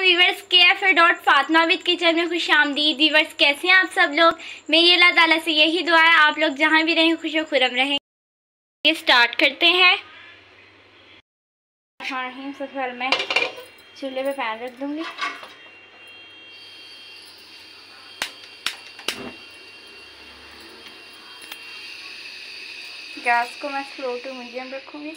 Viewers के F dot Fatma with kitchen में खुश आमदीद। वीवर्स कैसे हैं आप सब लोग? मेरी अल्लाह ताला से यही दुआ है, आप लोग जहाँ भी रहें, खुश खुरम रहें। ये स्टार्ट करते हैं। सबसे पहले मैं चूल्हे पे पैन रख दूँगी। गैस को मैं स्लो टू मीडियम रखूँगी।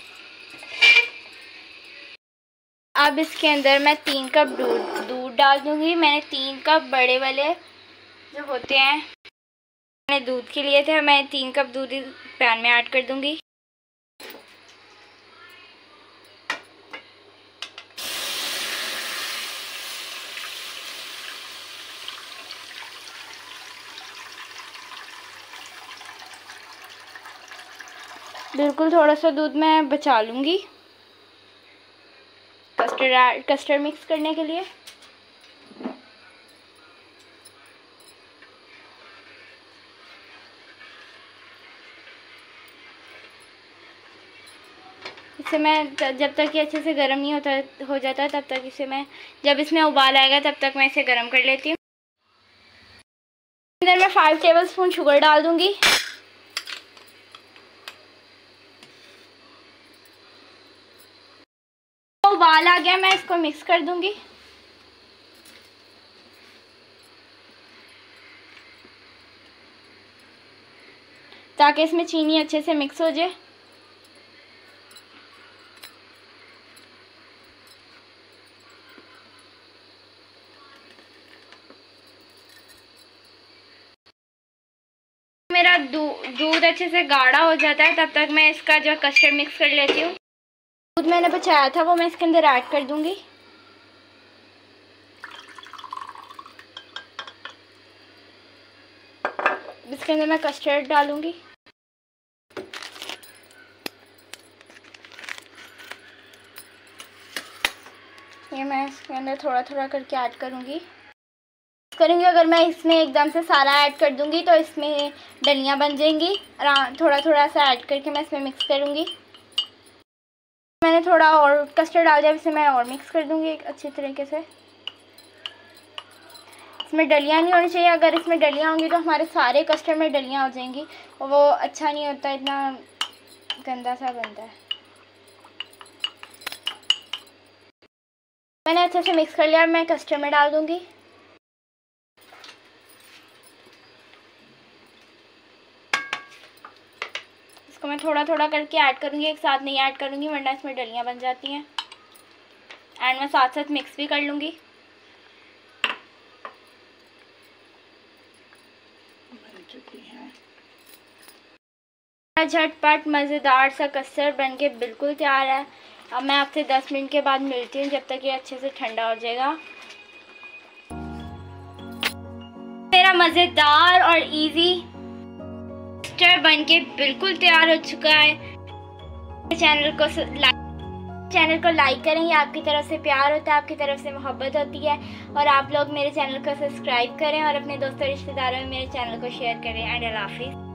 अब इसके अंदर मैं तीन कप दूध दूध डाल दूँगी। मैंने तीन कप बड़े वाले जो होते हैं, मैंने दूध के लिए थे, मैं तीन कप दूध पैन में ऐड कर दूँगी। बिल्कुल थोड़ा सा दूध मैं बचा लूँगी। कस्टर्ड कस्टर्ड मिक्स करने के लिए। इसे मैं जब तक ये अच्छे से गर्म नहीं होता, हो जाता, तब तक इसे मैं, जब इसमें उबाल आएगा, तब तक मैं इसे गर्म कर लेती हूँ। अंदर मैं फाइव टेबल स्पून शुगर डाल दूँगी। उबाल आ गया, मैं इसको मिक्स कर दूँगी। ताकि इसमें चीनी अच्छे से मिक्स हो जाए। मेरा दूध अच्छे से गाढ़ा हो जाता है, तब तक मैं इसका जो कस्टर्ड मिक्स कर लेती हूँ। दूध मैंने बचाया था, वो मैं इसके अंदर ऐड कर दूँगी। इसके अंदर मैं कस्टर्ड डालूँगी। ये मैं इसके अंदर थोड़ा थोड़ा करके ऐड करूँगी। करूँगी अगर मैं इसमें एकदम से सारा ऐड कर दूँगी तो इसमें डलियाँ बन जाएँगी। थोड़ा थोड़ा सा ऐड करके मैं इसमें मिक्स करूँगी। मैंने थोड़ा और कस्टर्ड डाल दिया इसे मैं और मिक्स कर दूँगी अच्छी तरीके से। इसमें डलियाँ नहीं होनी चाहिए, अगर इसमें डलियाँ होंगी तो हमारे सारे कस्टर्ड में डलियाँ हो जाएँगी, और वो अच्छा नहीं होता, इतना गंदा सा बनता है। मैंने अच्छे से मिक्स कर लिया मैं कस्टर्ड में डाल दूँगी। इसको मैं थोड़ा थोड़ा करके ऐड करूँगी एक साथ नहीं ऐड करूँगी वरना इसमें डलियाँ बन जाती हैं। एंड मैं साथ साथ मिक्स भी कर लूँगी। झटपट मज़ेदार सा कसर बन के बिल्कुल तैयार है। अब मैं आपसे 10 मिनट के बाद मिलती हूँ जब तक ये अच्छे से ठंडा हो जाएगा। मेरा मज़ेदार और इजी मिक्सचर बनके बिल्कुल तैयार हो चुका है। चैनल को चैनल को लाइक करें, ये आपकी तरफ़ से प्यार होता है, आपकी तरफ़ से मोहब्बत होती है। और आप लोग मेरे चैनल को सब्सक्राइब करें और अपने दोस्तों रिश्तेदारों में मेरे चैनल को शेयर करें। एंड हाफिज़